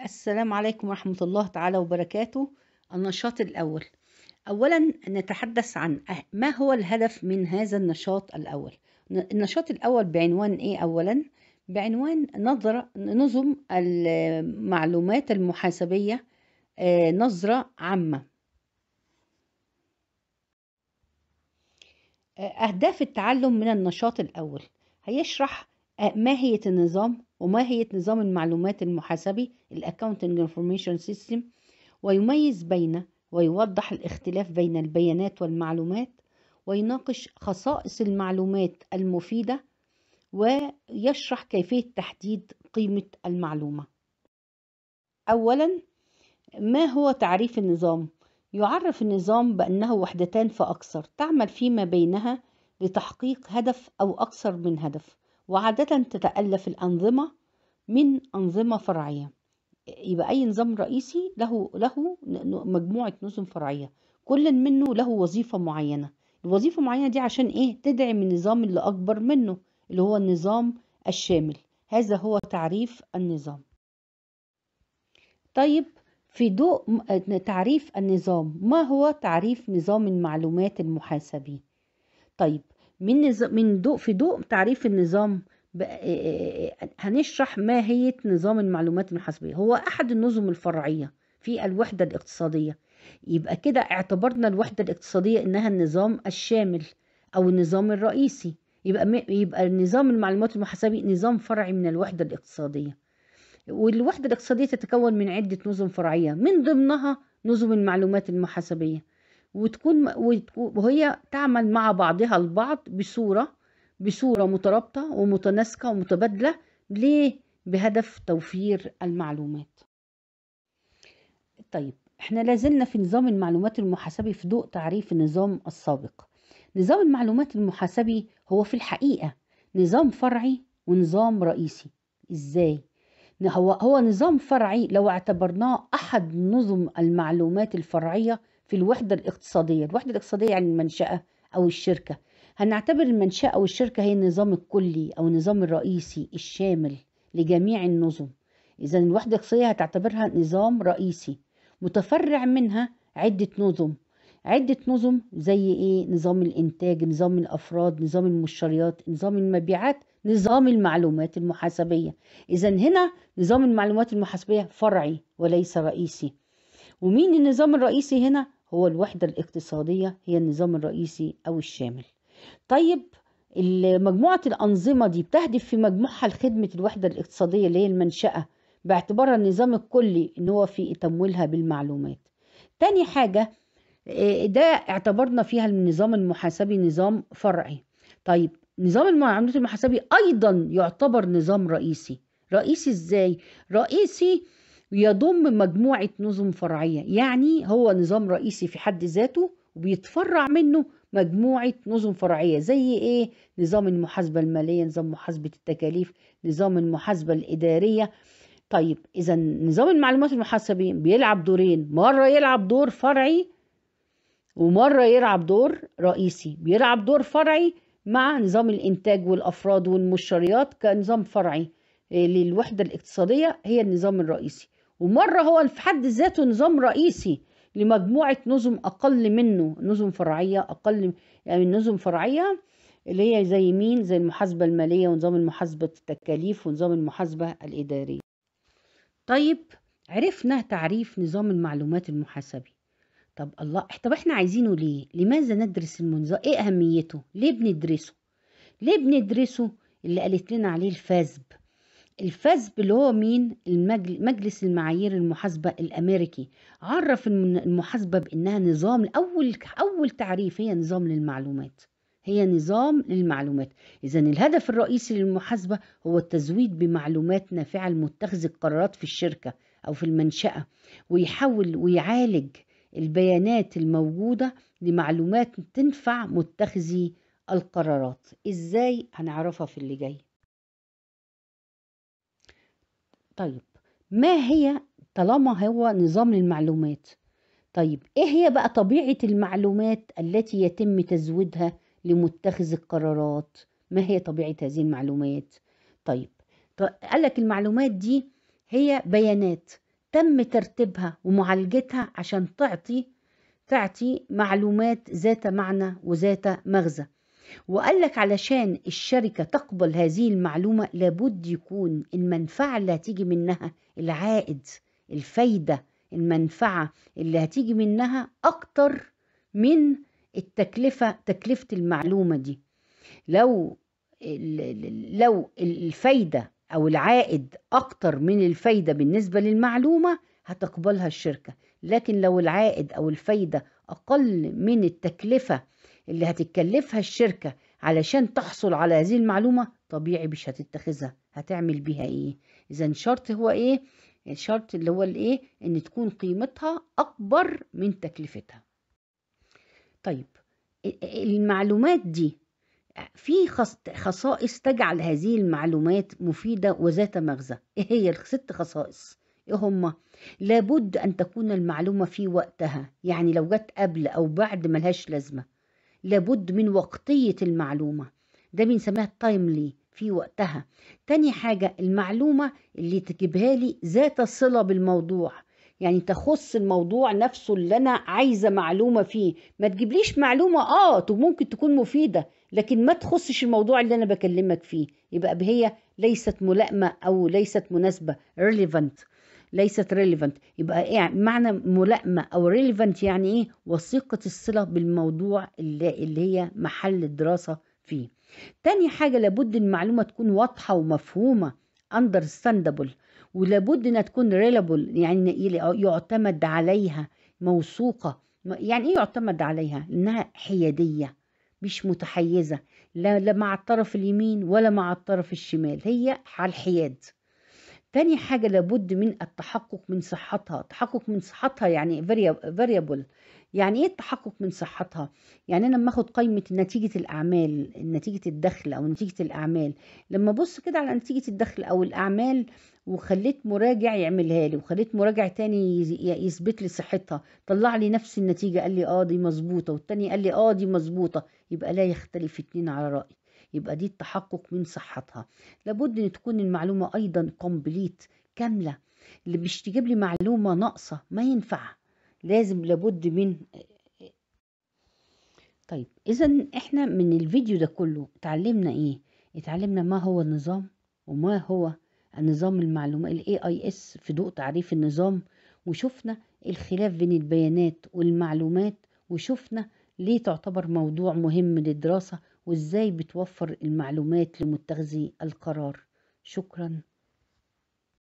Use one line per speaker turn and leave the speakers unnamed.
السلام عليكم ورحمة الله تعالى وبركاته. النشاط الأول. أولا نتحدث عن أه- ما هو الهدف من هذا النشاط الأول؟ النشاط الأول بعنوان إيه أولا؟ بعنوان نظرة نظم المعلومات المحاسبية آه، نظرة عامة. آه، أهداف التعلم من النشاط الأول. هيشرح ماهية النظام وماهية نظام المعلومات المحاسبي ال Accounting Information System ويميز بين ويوضح الاختلاف بين البيانات والمعلومات ويناقش خصائص المعلومات المفيدة ويشرح كيفية تحديد قيمة المعلومة أولا ما هو تعريف النظام؟ يعرف النظام بأنه وحدتان فأكثر تعمل فيما بينها لتحقيق هدف أو أكثر من هدف وعادة تتألف الأنظمة من أنظمة فرعية. يبقى أي نظام رئيسي له له مجموعة نظم فرعية. كل منه له وظيفة معينة. الوظيفة معينة دي عشان إيه؟ تدعم النظام اللي أكبر منه اللي هو النظام الشامل. هذا هو تعريف النظام. طيب في ضوء تعريف النظام ما هو تعريف نظام المعلومات المحاسبي؟ طيب من من ضوء في ضوء تعريف النظام هنشرح ماهية نظام المعلومات المحاسبية. هو أحد النظم الفرعية في الوحدة الاقتصادية. يبقى كده اعتبرنا الوحدة الاقتصادية إنها النظام الشامل أو النظام الرئيسي. يبقى يبقى نظام المعلومات المحاسبي نظام فرعي من الوحدة الاقتصادية. والوحدة الاقتصادية تتكون من عدة نظم فرعية من ضمنها نظم المعلومات المحاسبية. وتكون وهي تعمل مع بعضها البعض بصورة بصورة مترابطة ومتناسقة ومتبادلة ليه؟ بهدف توفير المعلومات طيب إحنا لازلنا في نظام المعلومات المحاسبي في ضوء تعريف النظام السابق نظام المعلومات المحاسبي هو في الحقيقة نظام فرعي ونظام رئيسي إزاي؟ هو هو نظام فرعي لو اعتبرناه أحد نظم المعلومات الفرعية في الوحدة الاقتصادية. الوحدة الاقتصادية يعني المنشأة أو الشركة. هنعتبر المنشأة أو الشركة هي النظام الكلي أو النظام الرئيسي الشامل لجميع النظم. إذا الوحدة الاقتصادية هتعتبرها نظام رئيسي متفرع منها عدة نظم. عدة نظم زي إيه؟ نظام الإنتاج نظام الأفراد نظام المشتريات نظام المبيعات نظام المعلومات المحاسبية. إذا هنا نظام المعلومات المحاسبية فرعي وليس رئيسي. ومين النظام الرئيسي هنا؟ هو الوحدة الاقتصادية هي النظام الرئيسي أو الشامل. طيب مجموعة الأنظمة دي بتهدف في مجموعها لخدمة الوحدة الاقتصادية اللي هي المنشأة باعتبارها النظام الكلي إن هو في تمويلها بالمعلومات. تاني حاجة إيه، ده اعتبرنا فيها النظام المحاسبي نظام فرعي. طيب نظام المعلومات المحاسبي أيضا يعتبر نظام رئيسي. رئيسي إزاي؟ رئيسي يضم مجموعة نظم فرعية. يعني هو نظام رئيسي في حد ذاته وبيتفرع منه مجموعة نظم فرعية. زي إيه؟ نظام المحاسبة المالية نظام محاسبة التكاليف نظام المحاسبة الإدارية. طيب إذا نظام المعلومات المحاسبية بيلعب دورين. مرة يلعب دور فرعي ومرة يلعب دور رئيسي. بيلعب دور فرعي مع نظام الإنتاج والأفراد والمشتريات كنظام فرعي. إيه، للوحدة الاقتصادية هي النظام الرئيسي. ومرة هو في حد ذاته نظام رئيسي لمجموعة نظم أقل منه نظم فرعية أقل يعني نظم فرعية اللي هي زي مين؟ زي المحاسبة المالية ونظام المحاسبة التكاليف ونظام المحاسبة الإدارية. طيب عرفنا تعريف نظام المعلومات المحاسبي. طب الله طب إحنا عايزينه ليه؟ لماذا ندرس المنظار إيه أهميته؟ ليه بندرسه؟ ليه بندرسه؟ اللي قالت لنا عليه الفاسب. الفاسب اللي هو مين. مجلس المعايير المحاسبة الأمريكي. عرف الم- المحاسبة بأنها نظام أول أول تعريف هي نظام للمعلومات. هي نظام للمعلومات. إذا الهدف الرئيسي للمحاسبة هو التزويد بمعلومات نافعة لمتخذ القرارات في الشركة أو في المنشأة ويحول ويعالج البيانات الموجودة لمعلومات تنفع متخذي القرارات. إزاي؟ هنعرفها في اللي جاي. طيب ما هي طالما هو نظام للمعلومات؟ طيب إيه هي بقى طبيعة المعلومات التي يتم تزويدها لمتخذ القرارات؟ ما هي طبيعة هذه المعلومات؟ طيب قال لك المعلومات دي هي بيانات تم ترتيبها ومعالجتها عشان تعطي تعطي معلومات ذات معنى وذات مغزى. وقال لك علشان الشركة تقبل هذه المعلومة لابد يكون المنفعة اللي هتيجي منها العائد الفايدة المنفعة اللي هتيجي منها أكتر من التكلفة تكلفة المعلومة دي. لو لو الفايدة أو العائد أكتر من الفايدة بالنسبة للمعلومة هتقبلها الشركة. لكن لو العائد أو الفايدة أقل من التكلفة اللي هتتكلفها الشركة علشان تحصل على هذه المعلومة طبيعي مش هتتخذها. هتعمل بيها إيه؟ اذا الشرط هو إيه؟ الشرط اللي هو الإيه؟ إن تكون قيمتها أكبر من تكلفتها. طيب المعلومات دي في خصائص تجعل هذه المعلومات مفيدة وذات مغزى. إيه هي الست خصائص؟ إيه هما لابد أن تكون المعلومة في وقتها. يعني لو جت قبل أو بعد ملهاش لازمة. لابد من وقتية المعلومة. ده بنسميها تايملي في وقتها. تاني حاجة المعلومة اللي تجيبها لي ذات صلة بالموضوع. يعني تخص الموضوع نفسه اللي أنا عايزة معلومة فيه. ما تجيبليش معلومة آه ممكن تكون مفيدة لكن ما تخصش الموضوع اللي أنا بكلمك فيه. يبقى هي ليست ملائمة أو ليست مناسبة relevant ليست relevant. يبقى يعني معنى ملائمة أو relevant يعني إيه؟ وثيقة الصلة بالموضوع اللي, اللي هي محل الدراسة فيه. تاني حاجة لابد المعلومة تكون واضحة ومفهومة understandable. ولابد إنها تكون reliable يعني يعتمد عليها موثوقة. يعني إيه يعتمد عليها؟ إنها حيادية مش متحيزة. لا, لا مع الطرف اليمين ولا مع الطرف الشمال. هي على الحياد. تاني حاجة لابد من التحقق من صحتها. التحقق من صحتها يعني variable يعني إيه التحقق من صحتها؟ يعني أنا لما آخد قائمه نتيجة الأعمال نتيجة الدخل أو نتيجة الأعمال لما أبص كده على نتيجة الدخل أو الأعمال وخليت مراجع يعملها لي وخليت مراجع تاني يثبت لي صحتها طلع لي نفس النتيجة قال لي آه دي مظبوطه والتاني قال لي آه دي مظبوطه يبقى لا يختلف اتنين على رأي. يبقى دي التحقق من صحتها. لابد إن تكون المعلومة أيضا complete كاملة. اللي مش تجيب لي معلومة ناقصة ما ينفع لازم لابد من طيب اذا إحنا من الفيديو ده كله اتعلمنا إيه؟ اتعلمنا ما هو النظام وما هو النظام المعلومات ال AIS في ضوء تعريف النظام. وشفنا الخلاف بين البيانات والمعلومات. وشفنا ليه تعتبر موضوع مهم للدراسة. وإزاي بتوفر المعلومات لمتخذي القرار. شكرا.